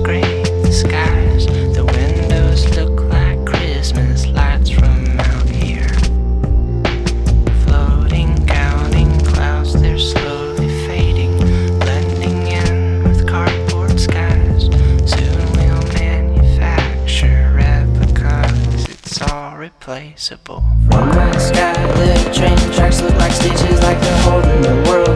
gray, the skies, the windows look like Christmas lights from out here. Floating, counting clouds, they're slowly fading, blending in with cardboard skies. Soon we'll manufacture replicas, it's all replaceable. From my sky, the train tracks look like stitches, like they're holding the world.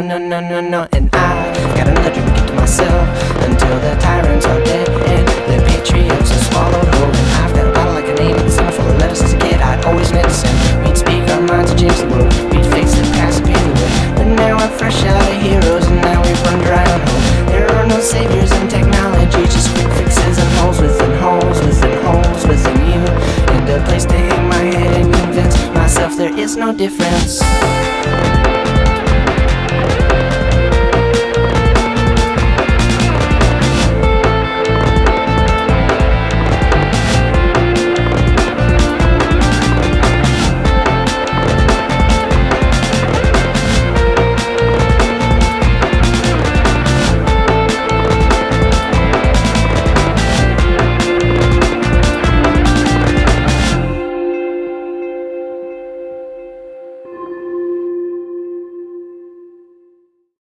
No, no, no, no, no. And I got another dream to keep to myself until the tyrants are dead and the patriots are swallowed whole. And I've got a bottle like a name in the summer full of letters as a kid. I'd always listen. We'd speak our minds to James the world. We'd face the past and the way. But now I'm fresh out of heroes and now we've run dry on hope. There are no saviors in technology, just quick fixes and holes within holes within holes within you. And a place to hang my head and convince myself there is no difference.